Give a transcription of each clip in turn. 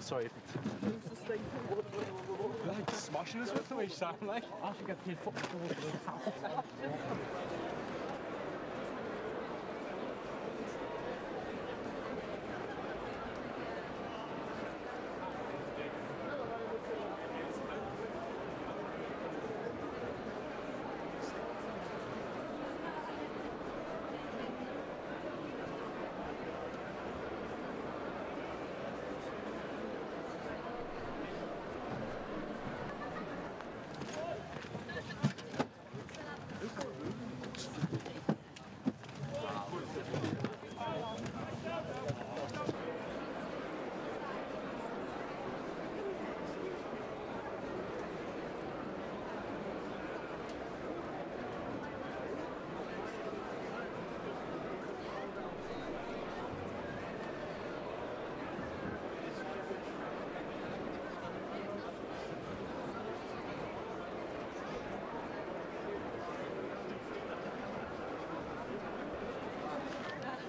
Sorry if it's like smashing us with the way you sound like. I should get paid football for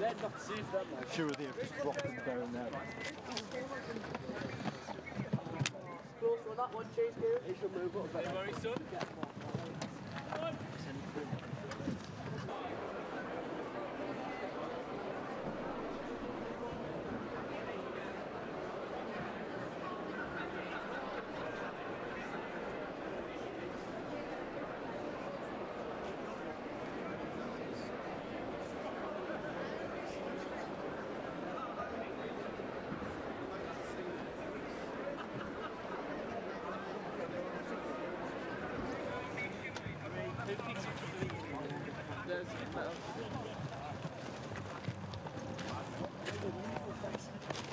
this. They're not safe, them. Like. Sure, they've just dropped them down there. Close on that one, Chase, It should move up a bit. Very soon. 50